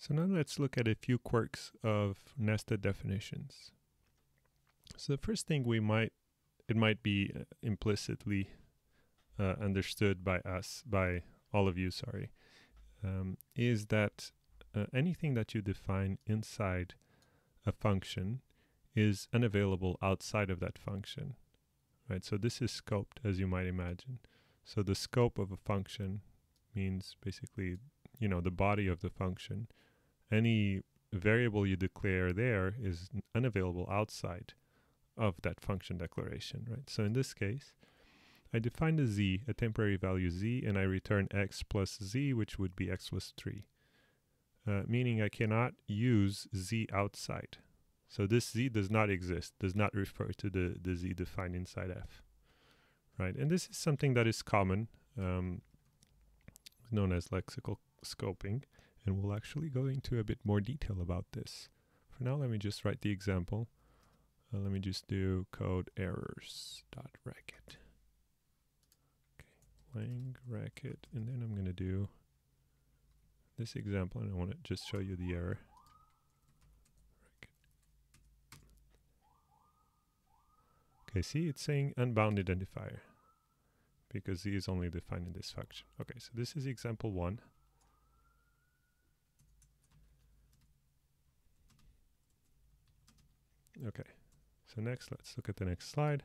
So now let's look at a few quirks of nested definitions. So the first thing we might, it might be uh, implicitly uh, understood by us, by all of you, sorry, um, is that uh, anything that you define inside a function is unavailable outside of that function, right? So this is scoped, as you might imagine. So the scope of a function means basically, you know, the body of the function. Any variable you declare there is unavailable outside of that function declaration, right? So in this case, I define a z, a temporary value z, and I return x plus z, which would be x plus 3. Uh, meaning I cannot use z outside. So this z does not exist, does not refer to the, the z defined inside f. Right, and this is something that is common, um, known as lexical scoping, and we'll actually go into a bit more detail about this. For now, let me just write the example. Uh, let me just do code errors dot racket. Okay, lang racket, and then I'm going to do this example, and I want to just show you the error. Okay, see, it's saying unbound identifier because z is only defined in this function. Okay, so this is example one. Okay, so next, let's look at the next slide.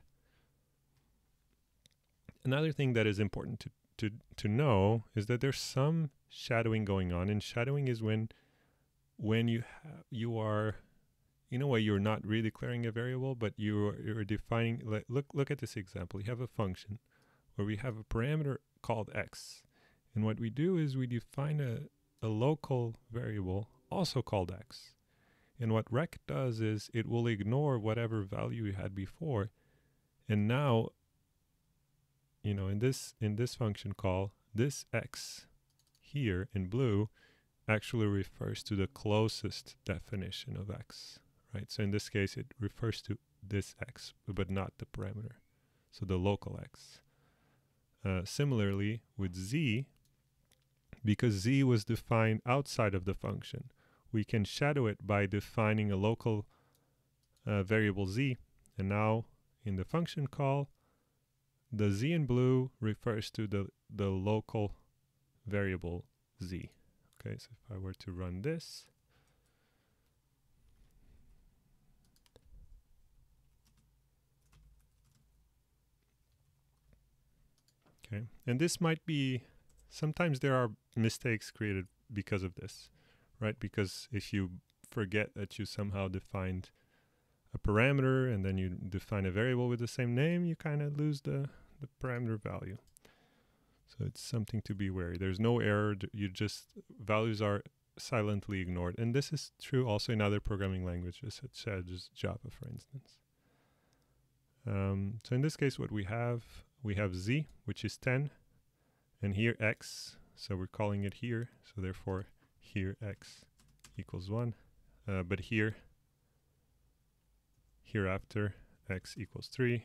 Another thing that is important to, to, to know is that there's some shadowing going on, and shadowing is when when you you are in a way you're not really declaring a variable, but you're, you're defining, like, look, look at this example. You have a function where we have a parameter called x. And what we do is we define a, a local variable also called x. And what Racket does is it will ignore whatever value you had before. And now, you know, in this in this function call, this x here in blue actually refers to the closest definition of x right? So in this case, it refers to this x, but not the parameter, so the local x. Uh, similarly, with z, because z was defined outside of the function, we can shadow it by defining a local uh, variable z, and now in the function call, the z in blue refers to the, the local variable z. Okay, so if I were to run this, Okay, and this might be, sometimes there are mistakes created because of this, right? Because if you forget that you somehow defined a parameter and then you define a variable with the same name, you kind of lose the, the parameter value. So it's something to be wary. There's no error. You just, values are silently ignored. And this is true also in other programming languages, such as Java, for instance. Um, so in this case, what we have we have z, which is 10, and here x, so we're calling it here, so therefore here x equals 1, uh, but here, hereafter, x equals 3,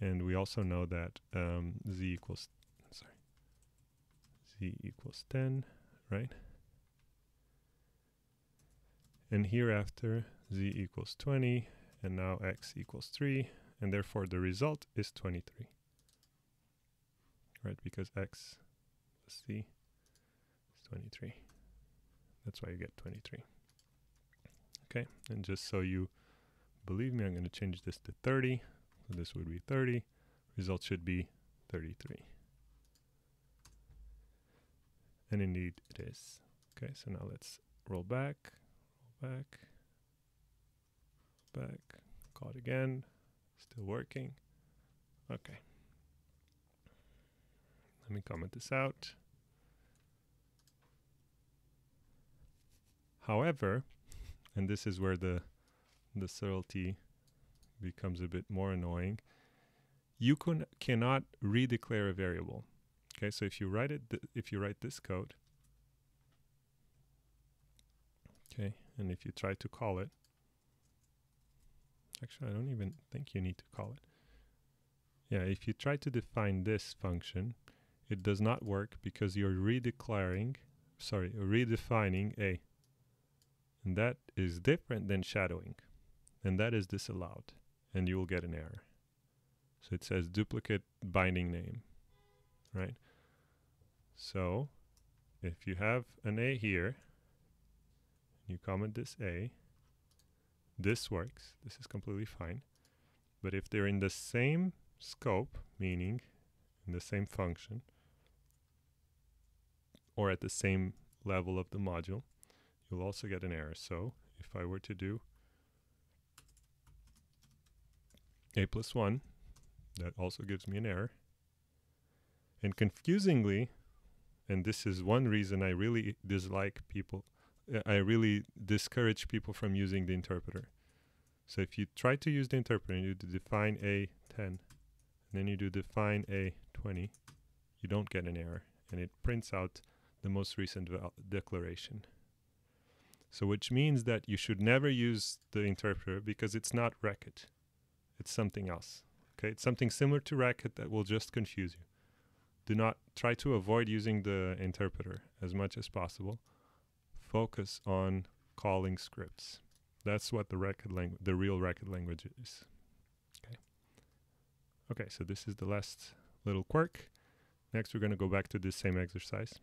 and we also know that um, z equals, sorry, z equals 10, right? And hereafter, z equals 20, and now x equals 3, and therefore the result is 23 right because x c is 23 that's why you get 23 okay and just so you believe me I'm going to change this to 30 so this would be 30 result should be 33 and indeed it is. Okay so now let's roll back roll back back. Call it again. Still working. Okay. Let me comment this out. However, and this is where the the subtlety becomes a bit more annoying, you can cannot redeclare a variable. Okay, so if you write it, if you write this code, okay, and if you try to call it, Actually, I don't even think you need to call it. Yeah, if you try to define this function, it does not work because you're redeclaring sorry, redefining a. That is different than shadowing. And that is disallowed. And you will get an error. So it says duplicate binding name, right? So if you have an A here, you comment this A, this works. This is completely fine. But if they're in the same scope, meaning in the same function, or at the same level of the module, you'll also get an error. So if I were to do a plus 1, that also gives me an error. And confusingly, and this is one reason I really dislike people, I really discourage people from using the interpreter. So if you try to use the interpreter and you do define a10, and then you do define a20, you don't get an error, and it prints out the most recent declaration. So which means that you should never use the interpreter because it's not Racket. It's something else. Okay, it's something similar to Racket that will just confuse you. Do not try to avoid using the interpreter as much as possible. Focus on calling scripts. That's what the Racket language, the real Racket language is. Okay. Okay, so this is the last little quirk. Next, we're going to go back to this same exercise.